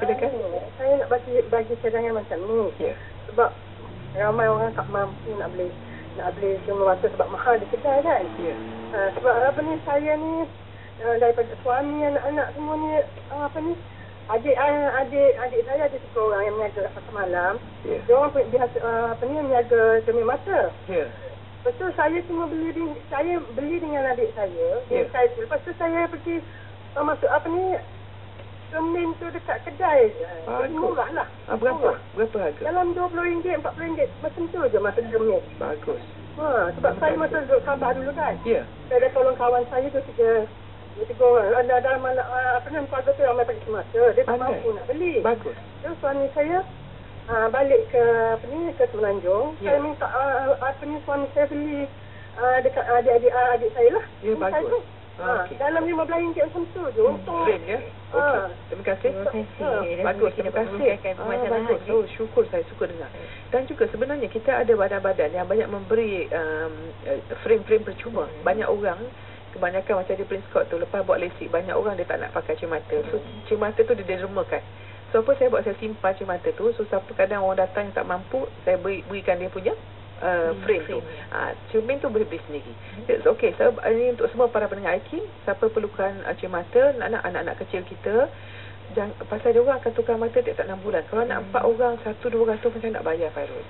Silakan. Saya nak bagi bagi cadangan macam ni. Ya. Sebab ramai orang tak mampu nak beli nak beli semua mata sebab mahal di kedai kan. Ya. Uh, sebab apa ni saya ni uh, daripada suami anak-anak semua ni uh, apa ni adik uh, adik adik saya ada tiga orang yang meniaga pasar malam. Ya. Dia orang biasa uh, apa ni meniaga cermin mata. Ya. Lepas tu saya cuma beli saya beli dengan adik saya. Ya. Yeah. Saya. Lepas tu saya pergi uh, masuk apa ni cermin tu dekat kedai. Uh, Bagus. murah lah. Ah, berapa? Murah. Berapa harga? Dalam RM20, RM40 macam tu je masuk cermin. Bagus. Ha, sebab saya masa duduk Sabah dulu kan. Ya. Saya ada tolong kawan saya tu tiga tiga orang. Ada dalam mana uh, apa nama keluarga tu ramai pergi semasa. Dia tak mampu nak beli. Bagus. Terus suami saya uh, balik ke apa ni ke Semenanjung. Ya. Saya minta uh, apa ni suami saya beli uh, dekat adik-adik uh, adik saya lah. Ya, saya bagus. tu. Ah, Ha, okey. dalam RM15 macam tu je. Untuk Frame ya. Okey. Ah. Terima kasih. Terima kasih. Ah, Bagus, terima dapat kasih. Ah, bagus. Oh, syukur saya suka dengar. Dan juga sebenarnya kita ada badan-badan yang banyak memberi um, eh, frame-frame percuma. Hmm. Banyak orang kebanyakan macam di Prince Court tu lepas buat lasik banyak orang dia tak nak pakai cermata. So Hmm. cermata tu dia dermakan. So apa saya buat saya simpan cermata tu so siapa kadang orang datang yang tak mampu saya beri, berikan dia punya uh, Hmm, frame, tu. frame. Ah, cermin tu boleh beli sendiri. It's okay. So ini untuk semua para pendengar IKIM, siapa perlukan uh, cermata, anak-anak anak-anak kecil kita Jangan, pasal dia orang akan tukar mata tiap-tiap 6 bulan. Kalau nak empat orang, satu dua ratus macam nak bayar Fairul.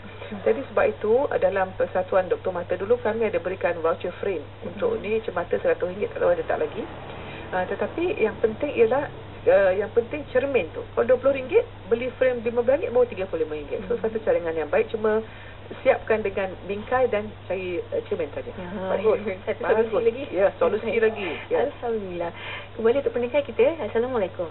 Jadi sebab itu, uh, dalam persatuan doktor mata dulu, kami ada berikan voucher frame. Untuk ni cermata RM100, tak tahu ada tak lagi. Uh, tetapi yang penting ialah, uh, yang penting cermin tu. Kalau RM20, beli frame RM15, baru RM35. So satu cadangan yang baik, cuma siapkan dengan bingkai dan cari uh, cermin saja. Ya, Bagus. Satu solusi Bagus. lagi. Ya, solusi lagi. Ya. Alhamdulillah. Kembali untuk pendengar kita. Assalamualaikum.